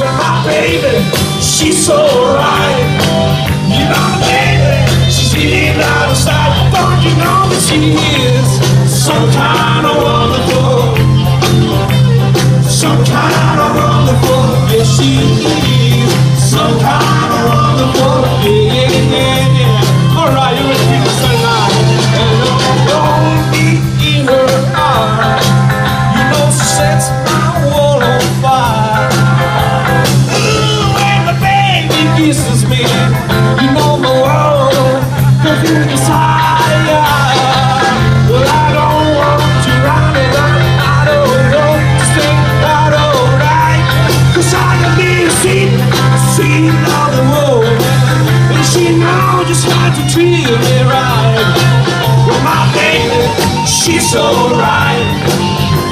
my baby, she's so right. You know, baby, she's out you know that she is some baby me, you know my world goes higher. Well, I don't want to run around. I don't know to stay out alright. Cause I can be seat, seat on the road. And she knows just how to treat me right. Well, my baby, she's so right.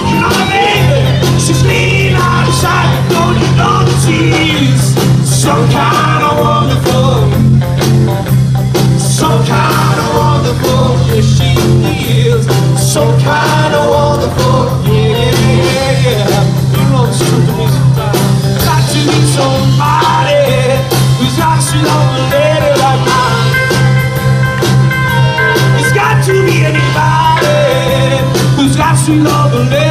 You know, baby, she's leaning out of. Don't you know that she's some kind to love a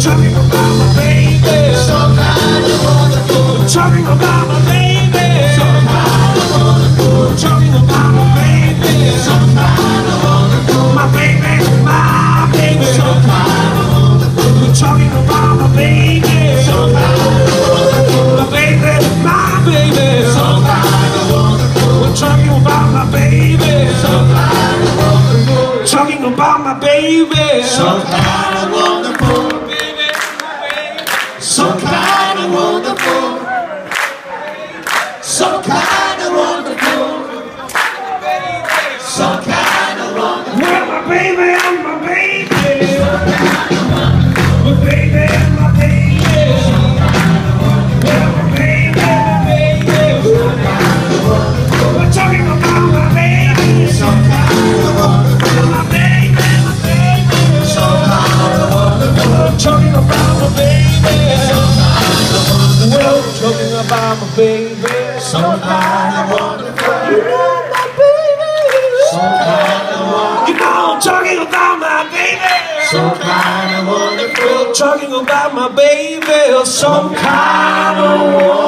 talking about my baby, so talking about my baby, talking about my baby. My baby, my baby, talking about my baby. My baby, my baby, talking about my baby. Talking about my baby, kind of wonderful. Baby, my baby, so kind of wonderful. So kind of wonderful. So kind of wonderful. My my baby. About my baby. So kind of wonderful. You know my baby. So kind of wonderful. You know I'm talking about my baby. So kind of wonderful. Talking about my baby. Some kind of wonderful.